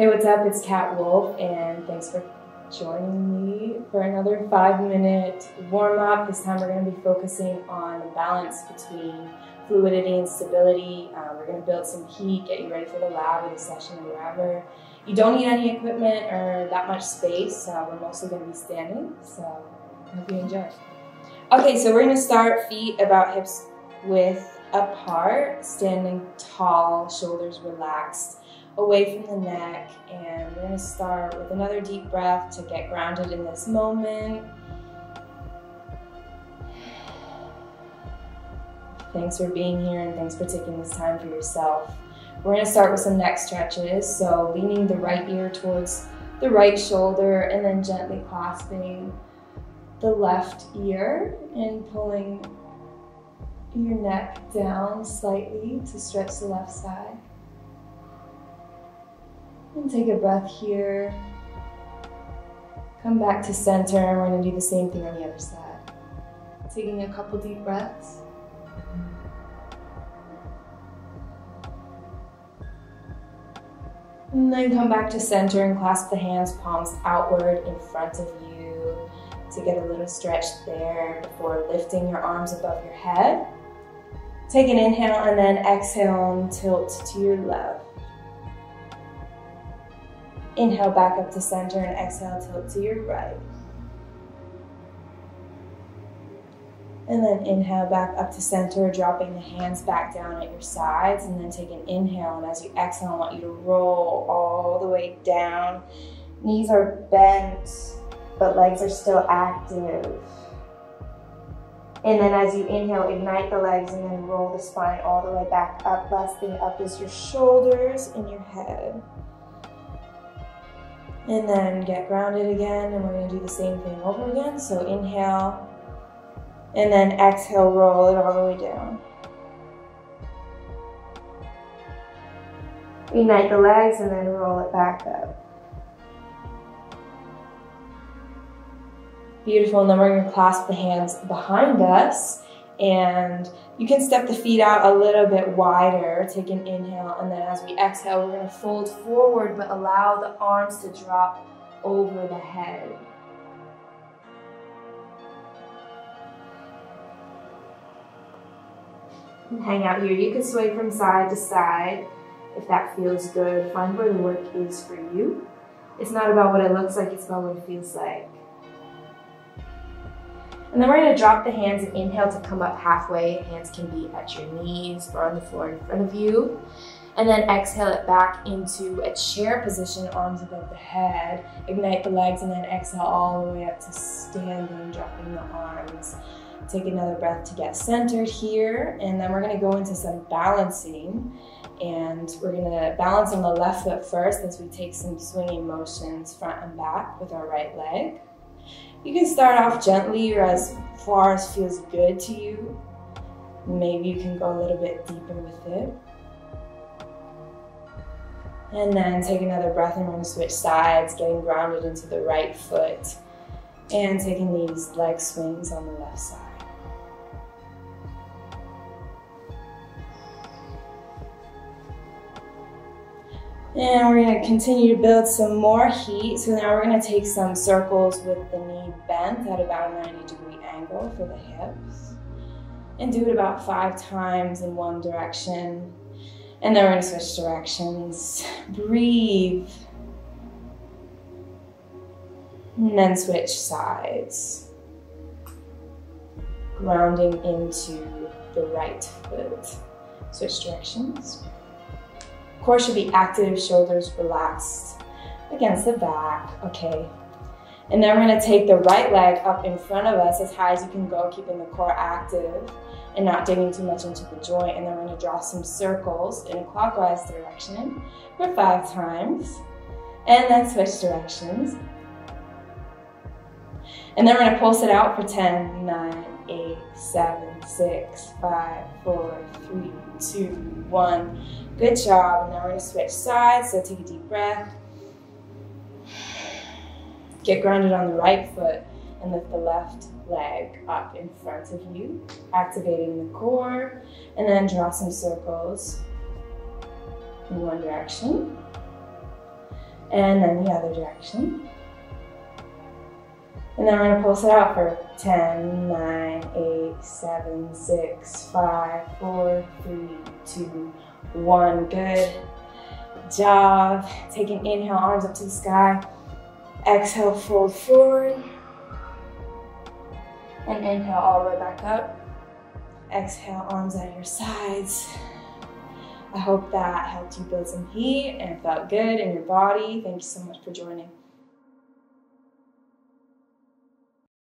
Hey, what's up? It's Kat Wolf, and thanks for joining me for another five minute warm up. This time we're going to be focusing on the balance between fluidity and stability. Um, we're going to build some heat, get you ready for the lab or the session or wherever. You don't need any equipment or that much space. Uh, we're mostly going to be standing, so I hope you enjoy. Okay, so we're going to start feet about hips width apart, standing tall, shoulders relaxed away from the neck. And we're gonna start with another deep breath to get grounded in this moment. Thanks for being here and thanks for taking this time for yourself. We're gonna start with some neck stretches. So leaning the right ear towards the right shoulder and then gently clasping the left ear and pulling your neck down slightly to stretch the left side. And take a breath here. Come back to center, and we're to do the same thing on the other side. Taking a couple deep breaths. And then come back to center and clasp the hands, palms outward in front of you to get a little stretch there before lifting your arms above your head. Take an inhale and then exhale and tilt to your left. Inhale back up to center and exhale, tilt to your right. And then inhale back up to center, dropping the hands back down at your sides. And then take an inhale. And as you exhale, I want you to roll all the way down. Knees are bent, but legs are still active. And then as you inhale, ignite the legs and then roll the spine all the way back up. Last thing up is your shoulders and your head. And then get grounded again, and we're gonna do the same thing over again. So inhale, and then exhale, roll it all the way down. Unite the legs and then roll it back up. Beautiful, and then we're gonna clasp the hands behind us and you can step the feet out a little bit wider, take an inhale, and then as we exhale, we're gonna fold forward, but allow the arms to drop over the head. Hang out here. You can sway from side to side if that feels good. Find where the work is for you. It's not about what it looks like, it's about what it feels like. And then we're gonna drop the hands and inhale to come up halfway. Hands can be at your knees or on the floor in front of you. And then exhale it back into a chair position, arms above the head. Ignite the legs and then exhale all the way up to standing, dropping the arms. Take another breath to get centered here. And then we're gonna go into some balancing. And we're gonna balance on the left foot first as we take some swinging motions front and back with our right leg. You can start off gently or as far as feels good to you. Maybe you can go a little bit deeper with it. And then take another breath and we're gonna switch sides, getting grounded into the right foot and taking these leg swings on the left side. And we're gonna continue to build some more heat. So now we're gonna take some circles with the knee bent at about a 90 degree angle for the hips. And do it about five times in one direction. And then we're gonna switch directions. Breathe. And then switch sides. Grounding into the right foot. Switch directions. Core should be active, shoulders relaxed against the back. Okay. And then we're gonna take the right leg up in front of us as high as you can go, keeping the core active and not digging too much into the joint. And then we're gonna draw some circles in a clockwise direction for five times. And then switch directions. And then we're gonna pulse it out for 10, 9, 8, 7, 6, 5, 4, 3, 2, 1. Good job. Now we're gonna switch sides, so take a deep breath. Get grounded on the right foot and lift the left leg up in front of you, activating the core, and then draw some circles in one direction. And then the other direction. And then we're gonna pulse it out for 10, 9, 8, 7, 6, 5, 4, 3, 2, 1. Good job. Take an inhale, arms up to the sky. Exhale, fold forward. And inhale all the way back up. Exhale, arms at your sides. I hope that helped you build some heat and felt good in your body. Thank you so much for joining.